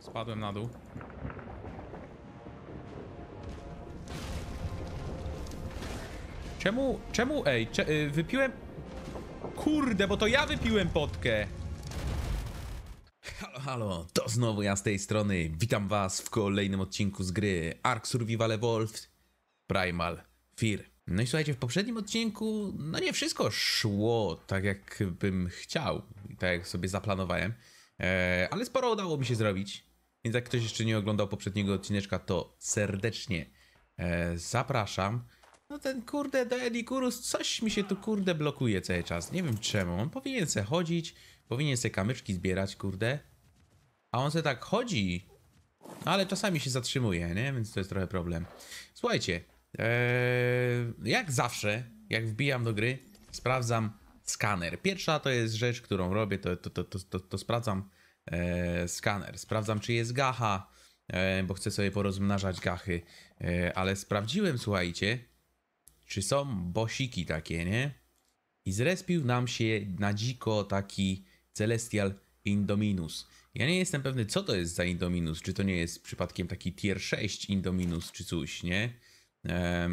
Spadłem na dół. Czemu, czemu, ej, cze, y, wypiłem... Kurde, bo to ja wypiłem potkę! Halo, halo, to znowu ja z tej strony. Witam was w kolejnym odcinku z gry Ark Survival Evolved Primal Fear. No i słuchajcie, w poprzednim odcinku, no nie wszystko szło tak jak bym chciał, tak jak sobie zaplanowałem, e, ale sporo udało mi się zrobić. Więc jak ktoś jeszcze nie oglądał poprzedniego odcineczka, to serdecznie e, zapraszam. No ten kurde Daedikurus, coś mi się tu kurde blokuje cały czas. Nie wiem czemu. On powinien se chodzić, powinien se kamyczki zbierać, kurde. A on se tak chodzi. Ale czasami się zatrzymuje, nie? Więc to jest trochę problem. Słuchajcie, ee, jak zawsze, jak wbijam do gry, sprawdzam skaner. Pierwsza to jest rzecz, którą robię, to, to, to, to, to, to sprawdzam e, skaner. Sprawdzam, czy jest gacha, e, bo chcę sobie porozmnażać gachy. E, ale sprawdziłem, słuchajcie, czy są bosiki takie, nie? I zrespił nam się na dziko taki Celestial Indominus. Ja nie jestem pewny, co to jest za Indominus. Czy to nie jest przypadkiem taki tier 6 Indominus, czy coś, nie?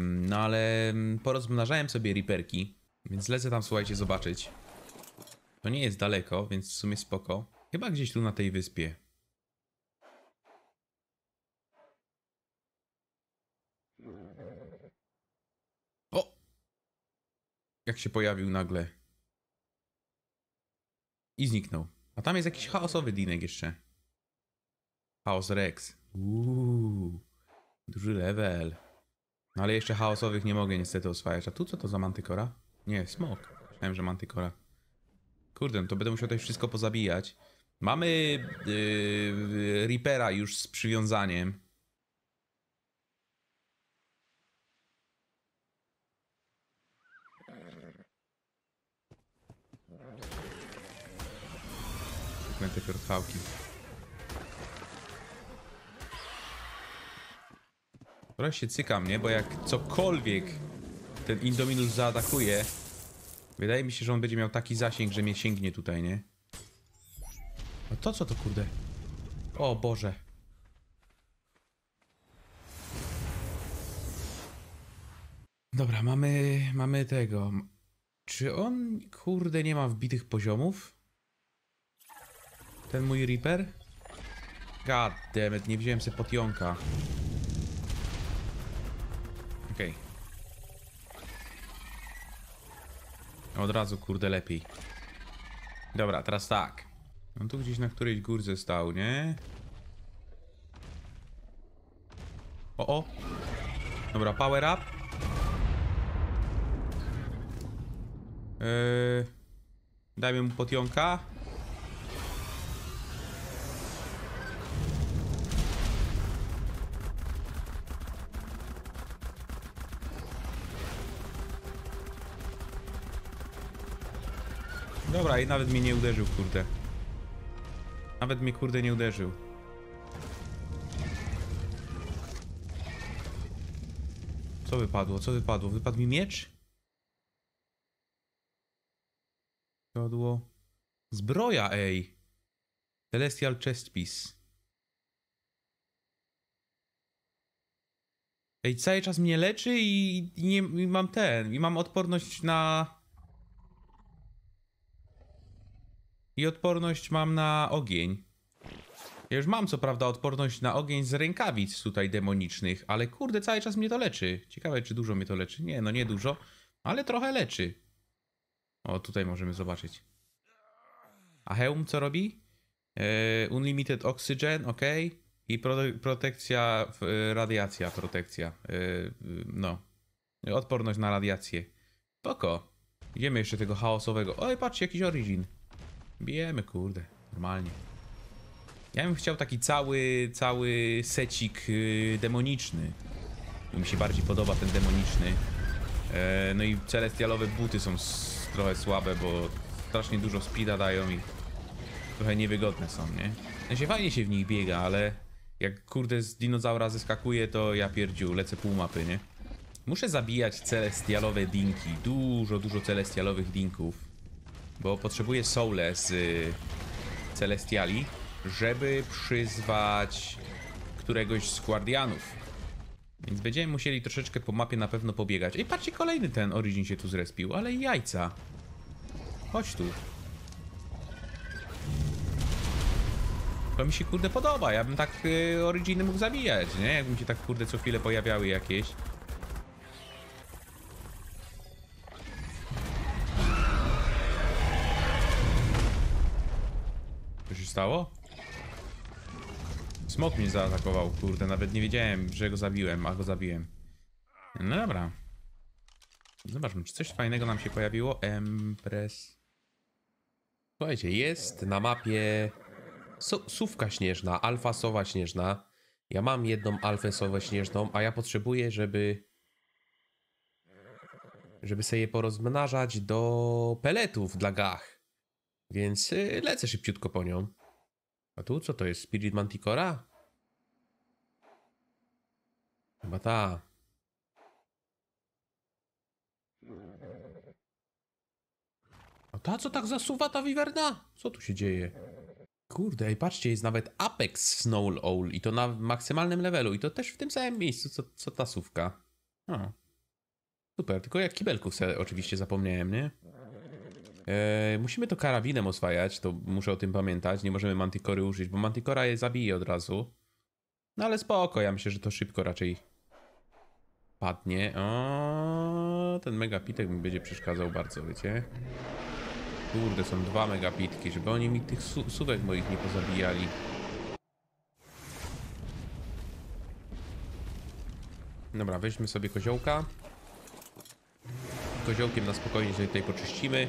No ale porozmnażałem sobie riperki, więc lecę tam, słuchajcie, zobaczyć. To nie jest daleko, więc w sumie spoko. Chyba gdzieś tu na tej wyspie. O! Jak się pojawił nagle. I zniknął. A tam jest jakiś chaosowy dinek jeszcze. Chaos Rex. Uuu. Duży level. No ale jeszcze chaosowych nie mogę niestety oswajać. A tu co to za mantykora? Nie, smok. Myślałem, że mantykora. Kurde, no to będę musiał tutaj wszystko pozabijać. Mamy yy, Reapera już z przywiązaniem. Te piorchałki. Trochę się cyka mnie, bo jak cokolwiek ten Indominus zaatakuje, wydaje mi się, że on będzie miał taki zasięg, że mnie sięgnie tutaj, nie? A to co to kurde? O Boże. Dobra, mamy, mamy tego. Czy on, kurde, nie ma wbitych poziomów? Ten mój Reaper? God damn it, nie wziąłem sobie potionka. Okej. Okay. Od razu, kurde, lepiej. Dobra, teraz tak. On tu gdzieś na którejś górze stał, nie? O, o! Dobra, power up. Yy, dajmy mu potionka. Dobra, i nawet mnie nie uderzył, kurde. Nawet mnie, kurde, nie uderzył. Co wypadło? Co wypadło? Wypadł mi miecz? Wypadło... Zbroja, ej! Celestial Chest Piece. Ej, cały czas mnie leczy i nie i mam ten, i mam odporność na... I odporność mam na ogień. Ja już mam co prawda odporność na ogień z rękawic tutaj demonicznych, ale kurde, cały czas mnie to leczy. Ciekawe, czy dużo mnie to leczy. Nie, no nie dużo, ale trochę leczy. O, tutaj możemy zobaczyć. A hełm co robi? Eee, unlimited oxygen, ok. I pro protekcja, radiacja, protekcja. Eee, no. Odporność na radiację. Poko. Idziemy jeszcze tego chaosowego. Oj, patrzcie, jakiś origin. Bijemy, kurde, normalnie. Ja bym chciał taki cały, cały secik yy, demoniczny. Mi się bardziej podoba ten demoniczny. E, no i celestialowe buty są trochę słabe, bo strasznie dużo speeda dają i trochę niewygodne są, nie? No się fajnie się w nich biega, ale jak kurde z dinozaura zeskakuje, to ja pierdziu, lecę pół mapy, nie? Muszę zabijać celestialowe dinki. Dużo, dużo celestialowych dinków. Bo potrzebuję soule z y, Celestiali. żeby przyzwać któregoś z guardianów. Więc będziemy musieli troszeczkę po mapie na pewno pobiegać. Ej, patrzcie, kolejny ten Origin się tu zrespił, ale jajca. Chodź tu. To mi się kurde podoba, ja bym tak y, Originy mógł zabijać, nie? Jakbym się tak kurde co chwilę pojawiały jakieś. Stało? Smok mnie zaatakował, kurde, nawet nie wiedziałem, że go zabiłem, a go zabiłem. No dobra. Zobaczmy, czy coś fajnego nam się pojawiło. Empress. Słuchajcie, jest na mapie su sówka śnieżna, alfa sowa śnieżna. Ja mam jedną alfę sowę śnieżną, a ja potrzebuję, żeby żeby sobie je porozmnażać do peletów dla gach. Więc y, lecę szybciutko po nią. A tu co to jest? Spirit Manticora? Chyba ta. A ta co tak zasuwa ta wiwerna? Co tu się dzieje? Kurde, ej, patrzcie, jest nawet Apex Snow Owl i to na maksymalnym levelu i to też w tym samym miejscu, co, co ta sówka. O. Super, tylko jak kibelków oczywiście zapomniałem, nie? Eee, musimy to karabinem oswajać, to muszę o tym pamiętać, nie możemy Manticory użyć, bo Manticora je zabije od razu. No ale spoko, ja myślę, że to szybko raczej padnie. O, ten megapitek mi będzie przeszkadzał bardzo, wiecie? Kurde, są dwa megapitki, żeby oni mi tych su suwek moich nie pozabijali. Dobra, weźmy sobie koziołka. Koziołkiem na spokojnie sobie tutaj poczyścimy.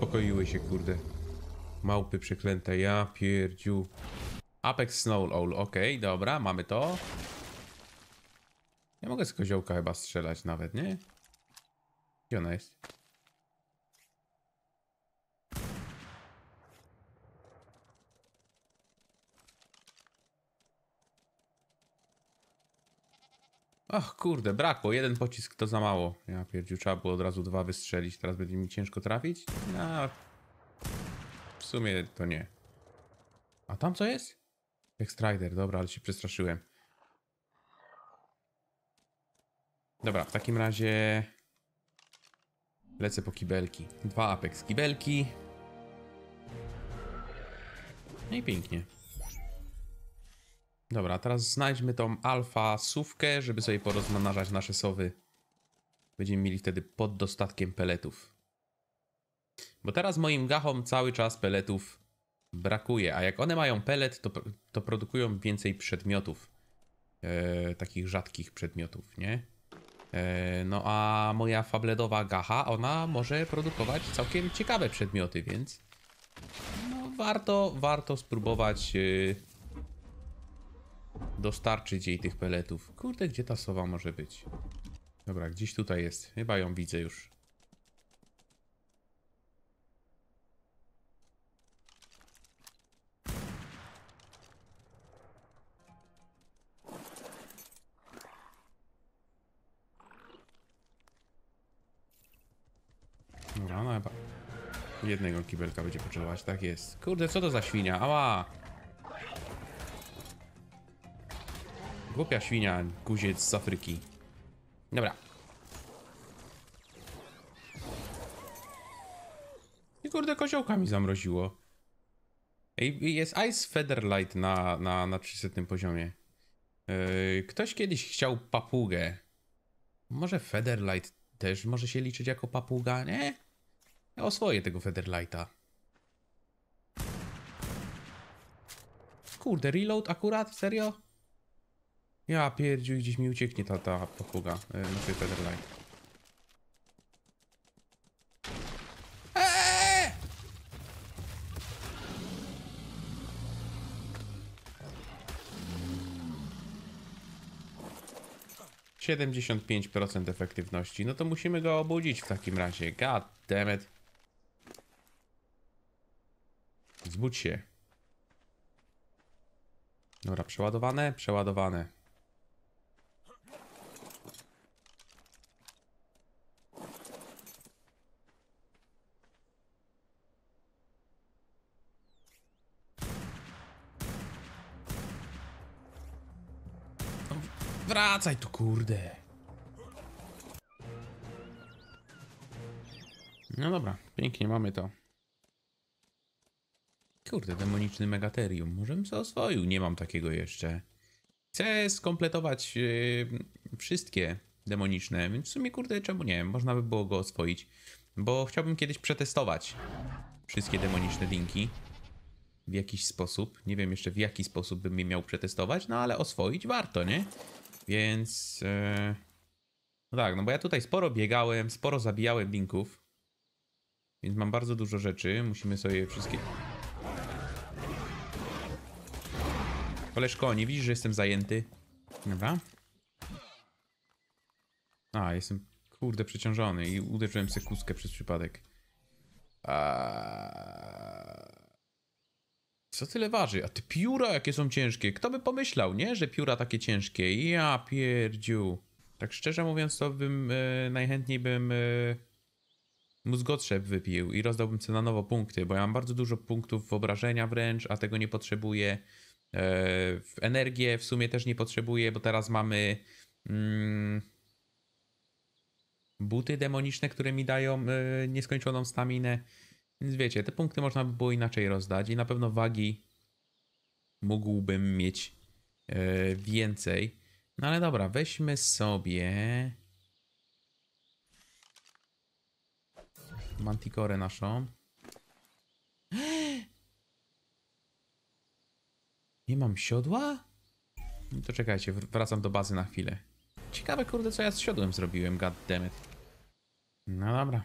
Uspokoiły się, kurde. Małpy przeklęte, ja pierdziu. Apex Snow Owl, okej, dobra, mamy to. Ja mogę z koziołka chyba strzelać nawet, nie? Gdzie ona jest? Och, kurde, brakło. Jeden pocisk to za mało. Ja pierdziu, trzeba było od razu dwa wystrzelić. Teraz będzie mi ciężko trafić? No, w sumie to nie. A tam co jest? Extrider, dobra, ale się przestraszyłem. Dobra, w takim razie lecę po kibelki. Dwa Apex kibelki. No i pięknie. Dobra, teraz znajdźmy tą alfa sówkę, żeby sobie porozmnażać nasze sowy. Będziemy mieli wtedy pod dostatkiem peletów. Bo teraz moim gachom cały czas peletów brakuje, a jak one mają pelet, to, to produkują więcej przedmiotów. E, takich rzadkich przedmiotów, nie? E, no a moja fabledowa gacha, ona może produkować całkiem ciekawe przedmioty, więc no, warto, warto spróbować e, dostarczyć jej tych peletów. Kurde, gdzie ta sowa może być? Dobra, gdzieś tutaj jest. Chyba ją widzę już. Dobra, no chyba jednego kibelka będzie potrzebować, tak jest. Kurde, co to za świnia? Ała! Głupia świnia, guziec z Afryki. Dobra. I kurde, koziołka mi zamroziło. Ej, jest Ice Featherlight na, na, na 300 poziomie. Yy, ktoś kiedyś chciał papugę. Może Featherlight też może się liczyć jako papuga, nie? Ja oswoję tego Featherlighta. Kurde, reload akurat? Serio? Ja pierdziu, gdzieś mi ucieknie ta, ta papuga. Yy, znaczy Featherlight. Eee! 75% efektywności. No to musimy go obudzić w takim razie. God damn it. Zbudź się. Dobra, przeładowane? Przeładowane. Wracaj tu, kurde. No dobra, pięknie, mamy to. Kurde, demoniczny megaterium. Możemy sobie oswoił, nie mam takiego jeszcze. Chcę skompletować yy, wszystkie demoniczne, więc w sumie kurde, czemu nie? Można by było go oswoić. Bo chciałbym kiedyś przetestować wszystkie demoniczne dinki w jakiś sposób. Nie wiem jeszcze w jaki sposób bym je miał przetestować, no ale oswoić warto, nie? Więc. Yy... No tak, no bo ja tutaj sporo biegałem, sporo zabijałem dinków. Więc mam bardzo dużo rzeczy. Musimy sobie wszystkie. Koleżko, nie widzisz, że jestem zajęty? Dobra. A, jestem kurde przeciążony i uderzyłem sobie kuskę przez przypadek. A... Co tyle waży? A te pióra jakie są ciężkie. Kto by pomyślał, nie? Że pióra takie ciężkie. Ja pierdziu. Tak szczerze mówiąc, to bym e, najchętniej bym e, mózgotrzep wypił i rozdałbym sobie na nowo punkty, bo ja mam bardzo dużo punktów wyobrażenia wręcz, a tego nie potrzebuję. E, w energię w sumie też nie potrzebuję, bo teraz mamy mm, buty demoniczne, które mi dają e, nieskończoną staminę. Więc wiecie, te punkty można by było inaczej rozdać i na pewno wagi mógłbym mieć e, więcej. No ale dobra, weźmy sobie Manticorę naszą. Nie mam siodła? To czekajcie, wr- wracam do bazy na chwilę. Ciekawe kurde co ja z siodłem zrobiłem, goddammit. No dobra.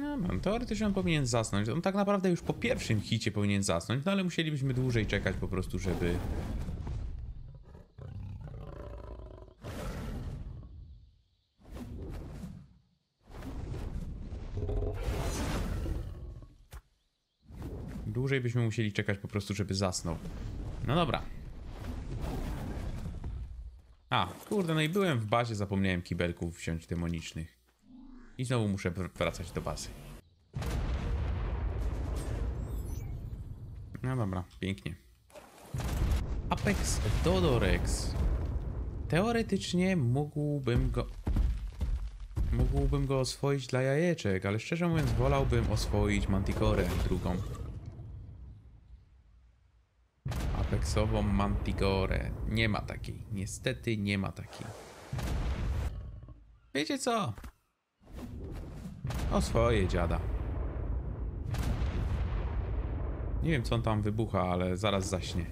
No, no, teoretycznie on powinien zasnąć. On tak naprawdę już po pierwszym hicie powinien zasnąć, no ale musielibyśmy dłużej czekać po prostu, żeby... Dłużej byśmy musieli czekać po prostu, żeby zasnął. No dobra. A, kurde, no i byłem w bazie, zapomniałem kibelków wziąć demonicznych. I znowu muszę wr- wracać do bazy. No dobra, pięknie. Apex Dodorex. Teoretycznie mógłbym go... Mógłbym go oswoić dla jajeczek, ale szczerze mówiąc wolałbym oswoić Manticorę drugą. Apexową Manticorę. Nie ma takiej. Niestety nie ma takiej. Wiecie co? O swoje dziada. Nie wiem co on tam wybucha, ale zaraz zaśnie.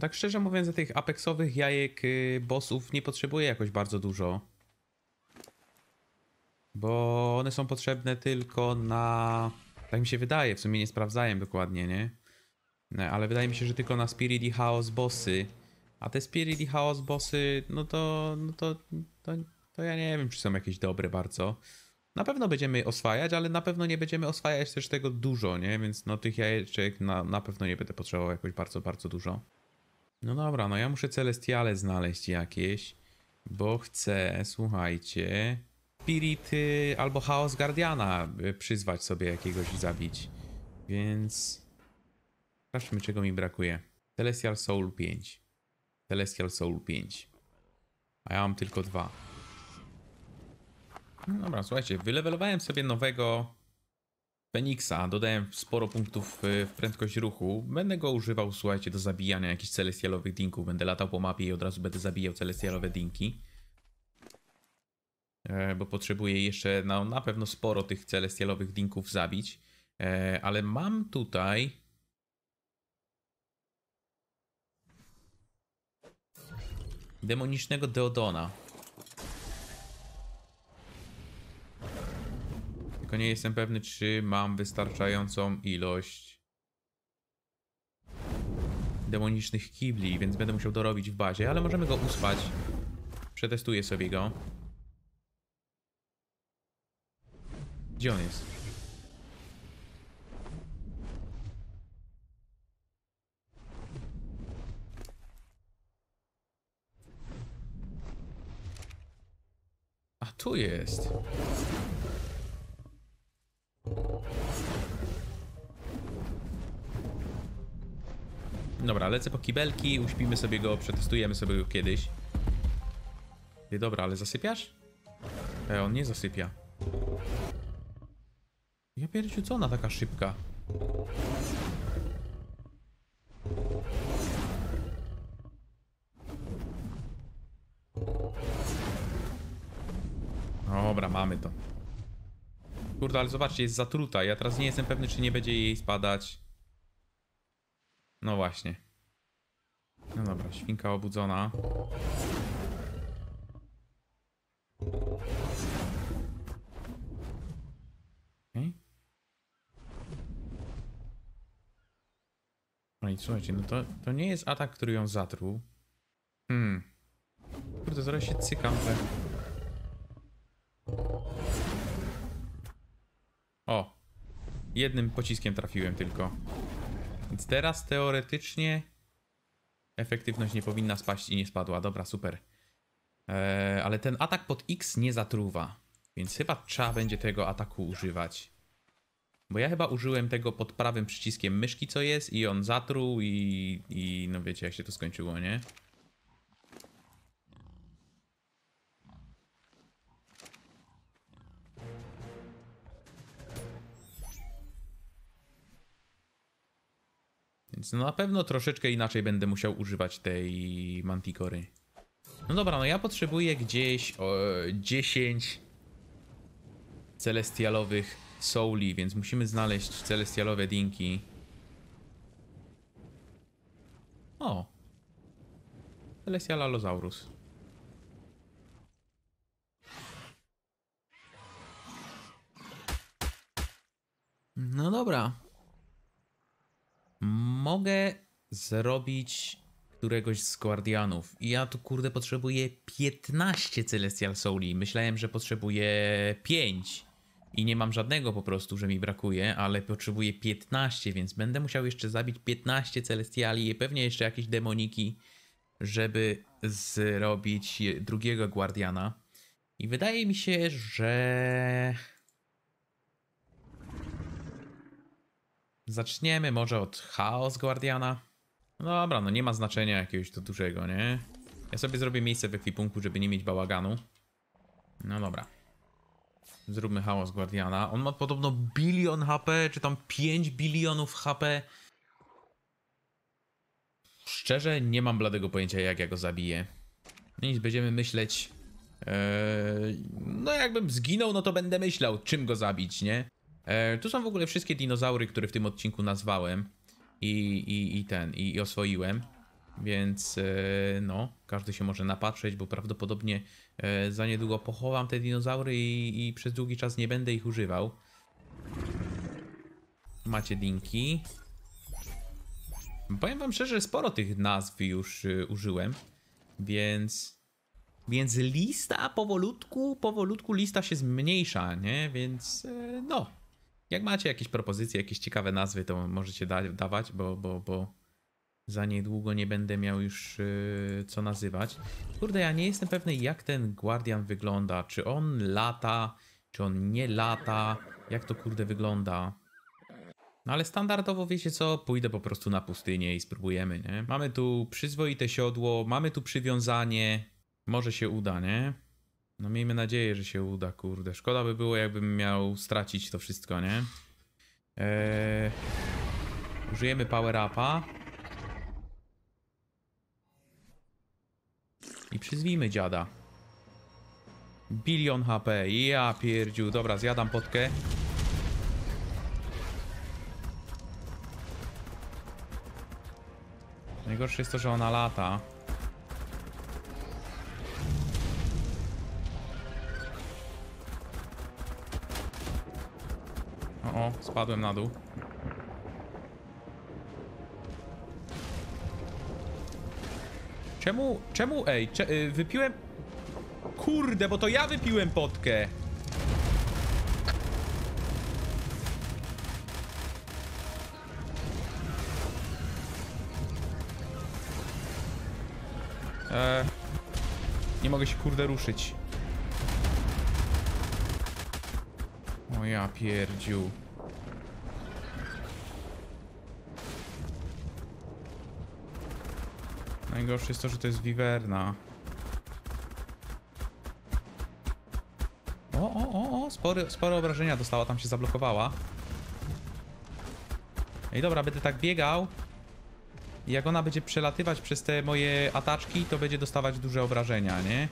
Tak szczerze mówiąc, za tych apexowych jajek y, bossów nie potrzebuję jakoś bardzo dużo. Bo one są potrzebne tylko na... Tak mi się wydaje, w sumie nie sprawdzałem dokładnie, nie? No, ale wydaje mi się, że tylko na Spirit i Chaos bossy. A te Spirit i Chaos bossy, no to, no to, to, to ja nie wiem, czy są jakieś dobre bardzo. Na pewno będziemy oswajać, ale na pewno nie będziemy oswajać też tego dużo, nie? Więc no tych jajeczek na, na pewno nie będę potrzebował jakoś bardzo, bardzo dużo. No dobra, no ja muszę Celestiale znaleźć jakieś, bo chcę, słuchajcie, Spirit y, albo Chaos Guardiana przyzwać sobie jakiegoś i zabić. Więc... Sprawdźmy, czego mi brakuje. Celestial Soul 5. Celestial Soul 5. A ja mam tylko dwa. No dobra, słuchajcie, wylewelowałem sobie nowego Feniksa, dodałem sporo punktów y, w prędkość ruchu. Będę go używał, słuchajcie, do zabijania jakichś celestialowych dinków. Będę latał po mapie i od razu będę zabijał celestialowe dinki. E, bo potrzebuję jeszcze no, na pewno sporo tych celestialowych dinków zabić. E, ale mam tutaj demonicznego Deodona. Tylko nie jestem pewny, czy mam wystarczającą ilość demonicznych kibli, więc będę musiał dorobić w bazie, ale możemy go uspać. Przetestuję sobie go. Gdzie on jest? A tu jest. Dobra, lecę po kibelki, uśpimy sobie go, przetestujemy sobie go kiedyś. Dobra, ale zasypiasz? E, on nie zasypia. Ja pierdziu, co ona taka szybka? Dobra, mamy to. Kurde, ale zobaczcie, jest zatruta. Ja teraz nie jestem pewny, czy nie będzie jej spadać. No właśnie. No dobra, świnka obudzona. Okej. No i słuchajcie, no to, to nie jest atak, który ją zatruł. Hmm. Kurde, zaraz się cykam, że... O! Jednym pociskiem trafiłem tylko. Więc teraz teoretycznie efektywność nie powinna spaść i nie spadła. Dobra, super. Eee, ale ten atak pod X nie zatruwa. Więc chyba trzeba będzie tego ataku używać. Bo ja chyba użyłem tego pod prawym przyciskiem myszki, co jest, i on zatruł, i, i no wiecie, jak się to skończyło, nie? Więc no na pewno troszeczkę inaczej będę musiał używać tej Manticory. No dobra, no ja potrzebuję gdzieś o, 10 celestialowych souli, więc musimy znaleźć celestialowe dinki. O! Celestialalosaurus. No dobra. Mogę zrobić któregoś z Guardianów. I ja tu kurde potrzebuję 15 Celestial Souli. Myślałem, że potrzebuję 5. I nie mam żadnego po prostu, że mi brakuje, ale potrzebuję 15, więc będę musiał jeszcze zabić 15 Celestiali i pewnie jeszcze jakieś demoniki, żeby zrobić drugiego Guardiana. I wydaje mi się, że... Zaczniemy może od Chaos Guardiana. No dobra, no nie ma znaczenia jakiegoś to dużego, nie? Ja sobie zrobię miejsce w ekwipunku, żeby nie mieć bałaganu. No dobra. Zróbmy Chaos Guardiana. On ma podobno bilion HP, czy tam 5 bilionów HP. Szczerze, nie mam bladego pojęcia, jak ja go zabiję. No nic, będziemy myśleć. Eee, no, jakbym zginął, no to będę myślał, czym go zabić, nie? Eee, tu są w ogóle wszystkie dinozaury, które w tym odcinku nazwałem i, i, i ten, i, i oswoiłem. Więc e, no, każdy się może napatrzeć, bo prawdopodobnie e, za niedługo pochowam te dinozaury i, i przez długi czas nie będę ich używał. Macie dinki. Powiem wam szczerze, sporo tych nazw już y, użyłem, więc... Więc lista powolutku, powolutku lista się zmniejsza, nie? Więc no, jak macie jakieś propozycje, jakieś ciekawe nazwy, to możecie da dawać, bo, bo, bo za niedługo nie będę miał już yy, co nazywać. Kurde, ja nie jestem pewny, jak ten Guardian wygląda. Czy on lata, czy on nie lata, jak to kurde wygląda. No ale standardowo wiecie co, pójdę po prostu na pustynię i spróbujemy, nie? Mamy tu przyzwoite siodło, mamy tu przywiązanie, może się uda, nie? No miejmy nadzieję, że się uda, kurde. Szkoda by było, jakbym miał stracić to wszystko, nie? Eee, użyjemy power upa. I przyzwijmy dziada. Bilion HP. Ja pierdziu. Dobra, zjadam potkę. Najgorsze jest to, że ona lata. O, spadłem na dół. Czemu, czemu, ej, cze, y, wypiłem... Kurde, bo to ja wypiłem potkę. Eee, nie mogę się kurde ruszyć. O ja pierdziu. Najgorsze jest to, że to jest wiwerna. O, o, o, o, spore, spore obrażenia dostała, tam się zablokowała. Ej, dobra, będę tak biegał. I jak ona będzie przelatywać przez te moje ataczki, to będzie dostawać duże obrażenia, nie?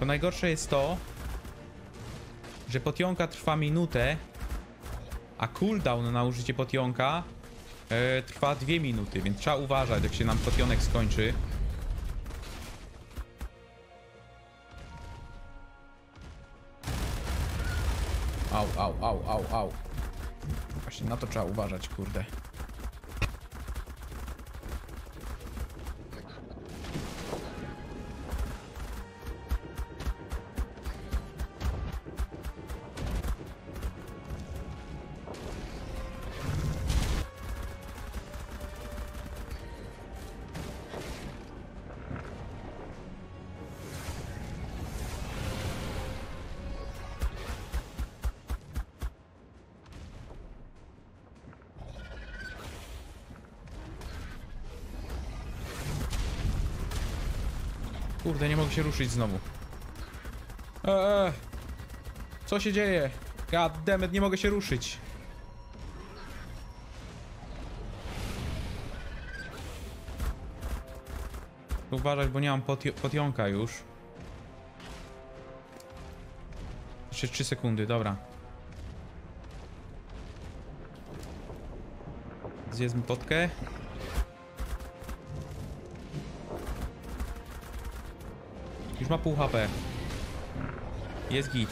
To najgorsze jest to, że potionka trwa minutę, a cooldown na użycie potionka e, trwa dwie minuty, więc trzeba uważać, jak się nam potionek skończy. Au, au, au, au, au. Właśnie na to trzeba uważać, kurde. Kurde, nie mogę się ruszyć znowu. Eee, co się dzieje? God damn it, nie mogę się ruszyć. Uważać, bo nie mam potio- już. Jeszcze 3 sekundy, dobra. Zjedzmy potkę. Ma pół HP. Jest git.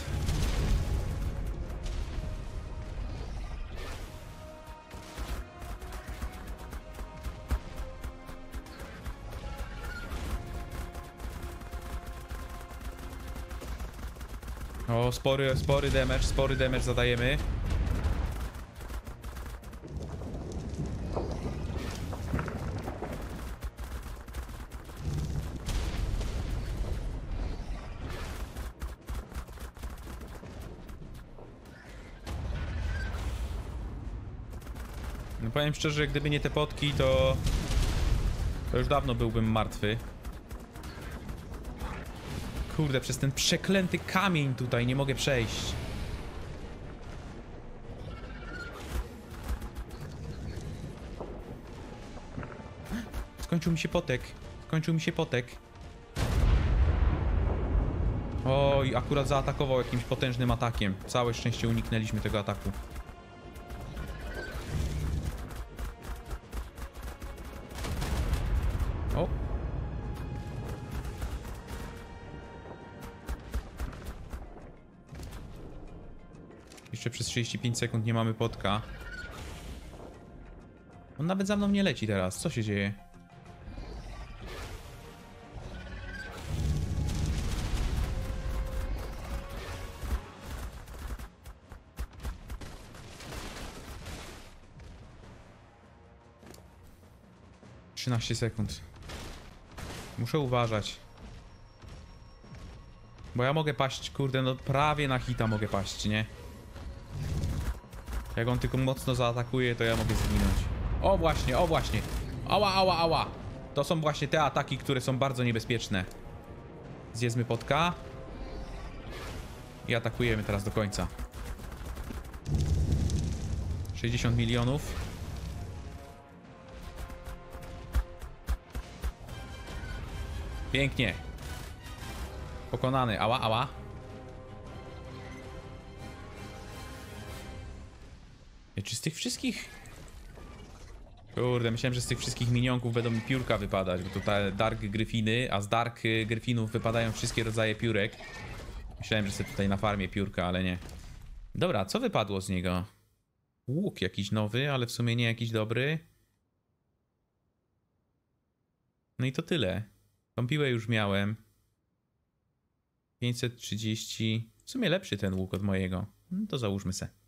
O, spory, spory damage, spory damage zadajemy. No powiem szczerze, gdyby nie te potki, to... To już dawno byłbym martwy. Kurde, przez ten przeklęty kamień tutaj nie mogę przejść. Skończył mi się potek. Skończył mi się potek. Oj, akurat zaatakował jakimś potężnym atakiem. Całe szczęście uniknęliśmy tego ataku. 35 sekund nie mamy potka. On nawet za mną nie leci teraz. Co się dzieje? Trzynaście sekund. Muszę uważać. Bo ja mogę paść, kurde, no prawie na hita mogę paść, nie? Jak on tylko mocno zaatakuje, to ja mogę zginąć. O właśnie, o właśnie. Ała, ała, ała. To są właśnie te ataki, które są bardzo niebezpieczne. Zjedzmy potka. I atakujemy teraz do końca. 60 milionów. Pięknie. Pokonany. Ała, ała. Czy z tych wszystkich... Kurde, myślałem, że z tych wszystkich minionków będą mi piórka wypadać, bo to te Dark Gryfiny, a z Dark y, Gryfinów wypadają wszystkie rodzaje piórek. Myślałem, że sobie tutaj na farmie piórka, ale nie. Dobra, co wypadło z niego? Łuk jakiś nowy, ale w sumie nie jakiś dobry. No i to tyle. Tą piłę już miałem. 530. W sumie lepszy ten łuk od mojego. No to załóżmy se.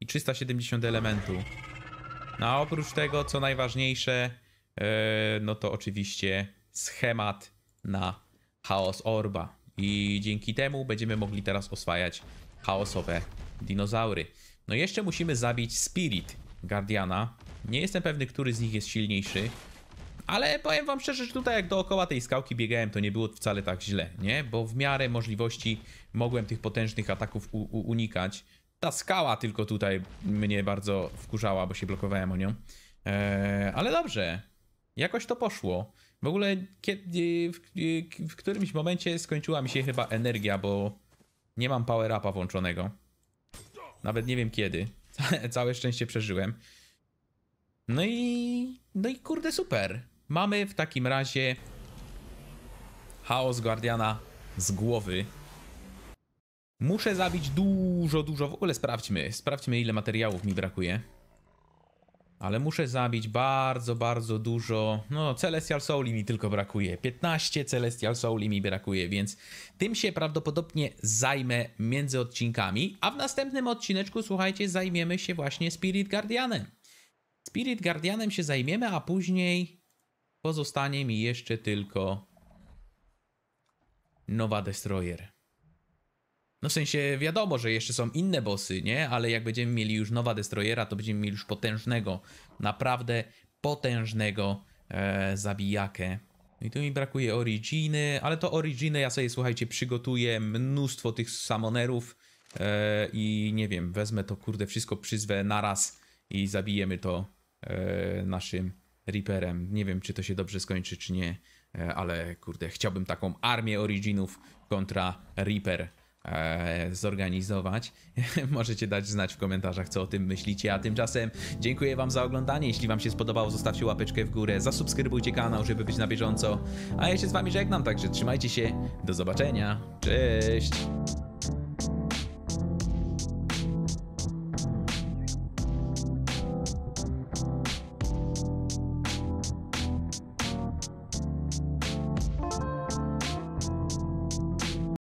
I 370 elementu. No a oprócz tego, co najważniejsze, yy, no to oczywiście schemat na Chaos Orba. I dzięki temu będziemy mogli teraz oswajać chaosowe dinozaury. No jeszcze musimy zabić Spirit Guardiana. Nie jestem pewny, który z nich jest silniejszy. Ale powiem wam szczerze, że tutaj jak dookoła tej skałki biegałem, to nie było wcale tak źle, nie? Bo w miarę możliwości mogłem tych potężnych ataków unikać. Ta skała tylko tutaj mnie bardzo wkurzała, bo się blokowałem o nią. Eee, ale dobrze, jakoś to poszło. W ogóle kiedy, w, w którymś momencie skończyła mi się chyba energia, bo nie mam power upa włączonego. Nawet nie wiem kiedy. Całe szczęście przeżyłem. No i. No i kurde, super. Mamy w takim razie. Chaos Guardiana z głowy. Muszę zabić dużo, dużo. W ogóle sprawdźmy. Sprawdźmy, ile materiałów mi brakuje. Ale muszę zabić bardzo, bardzo dużo. No, Celestial Souli mi tylko brakuje. 15 Celestial Souli mi brakuje, więc tym się prawdopodobnie zajmę między odcinkami. A w następnym odcineczku, słuchajcie, zajmiemy się właśnie Spirit Guardianem. Spirit Guardianem się zajmiemy, a później pozostanie mi jeszcze tylko Nowa Destroyer. No w sensie wiadomo, że jeszcze są inne bossy, nie? Ale jak będziemy mieli już Nowa Destroyera, to będziemy mieli już potężnego, naprawdę potężnego e, zabijakę. No I tu mi brakuje Originy, ale to Originy ja sobie, słuchajcie, przygotuję mnóstwo tych samonerów e, i nie wiem, wezmę to, kurde, wszystko przyzwę naraz i zabijemy to e, naszym Reaperem. Nie wiem, czy to się dobrze skończy, czy nie, e, ale kurde, chciałbym taką armię Originów kontra Reaper e, zorganizować. Możecie dać znać w komentarzach, co o tym myślicie. A tymczasem dziękuję Wam za oglądanie. Jeśli Wam się spodobało, zostawcie łapeczkę w górę, zasubskrybujcie kanał, żeby być na bieżąco. A ja się z Wami żegnam, także trzymajcie się. Do zobaczenia. Cześć!